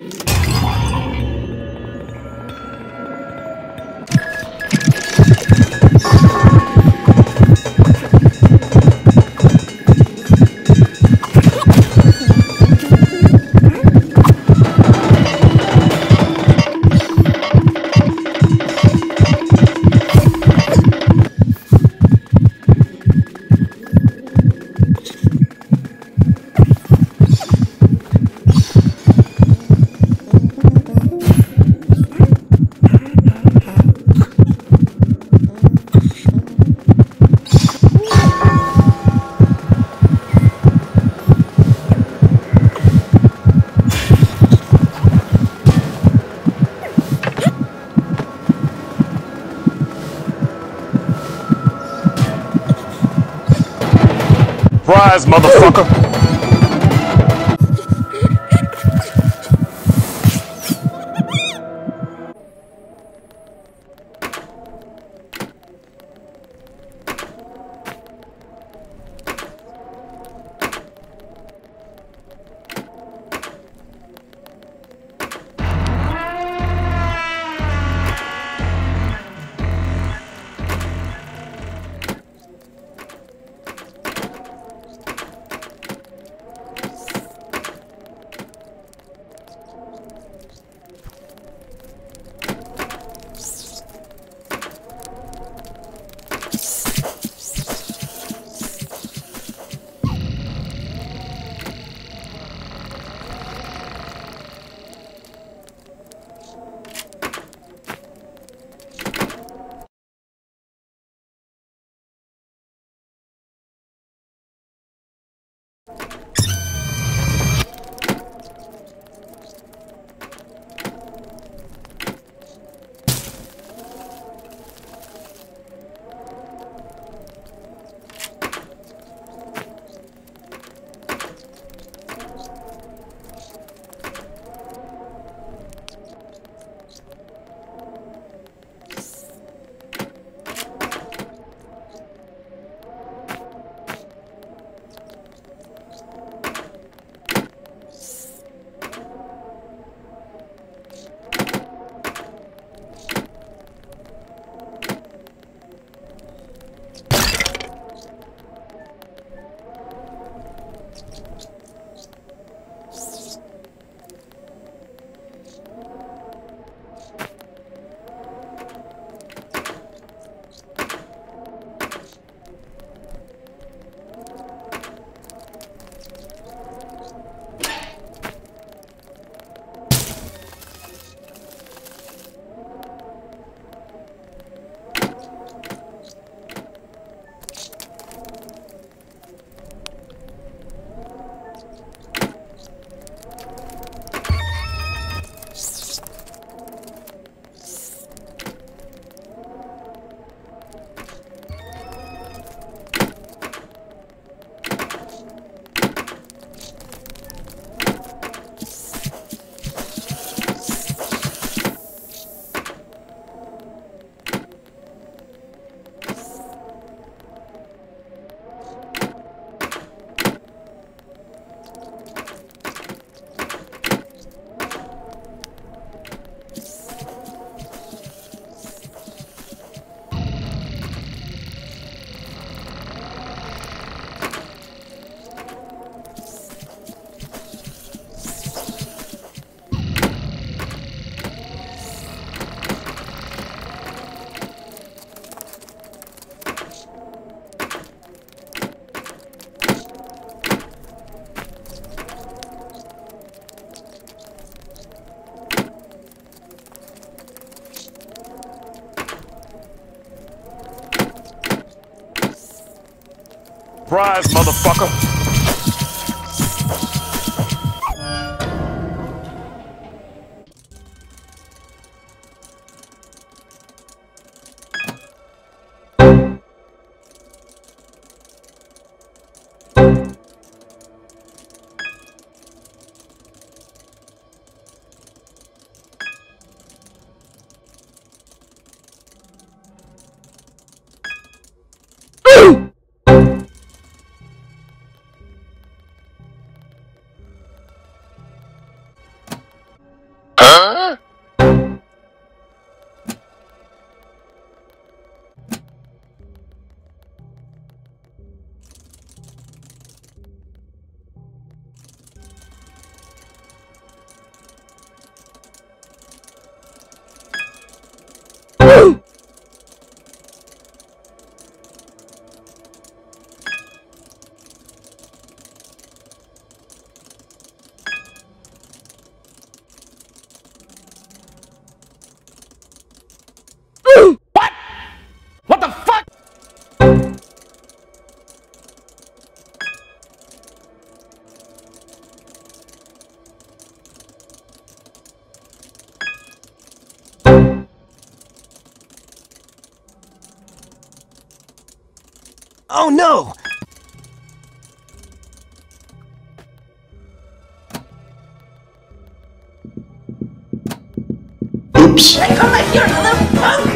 you Surprise, motherfucker! Surprise, motherfucker! 皮，你刚来地儿，能能？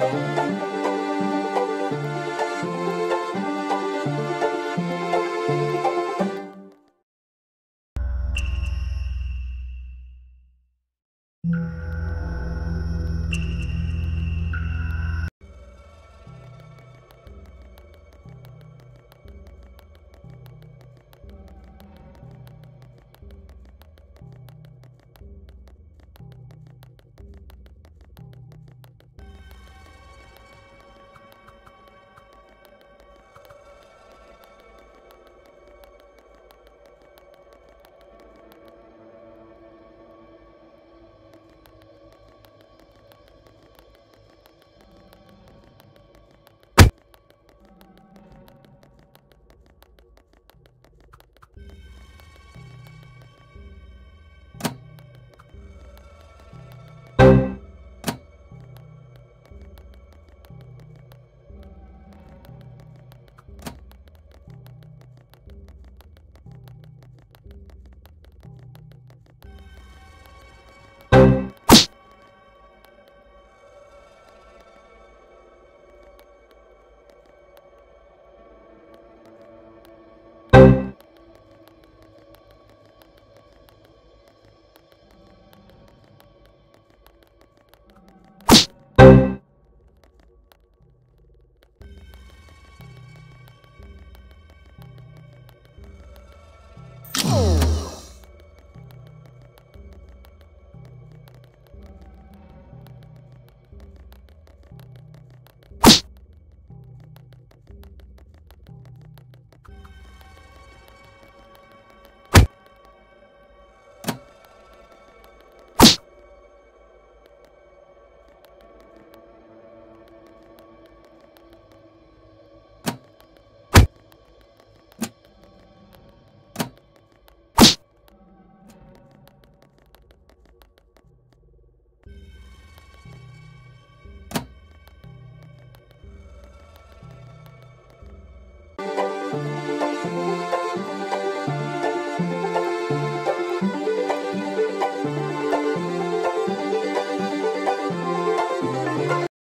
Música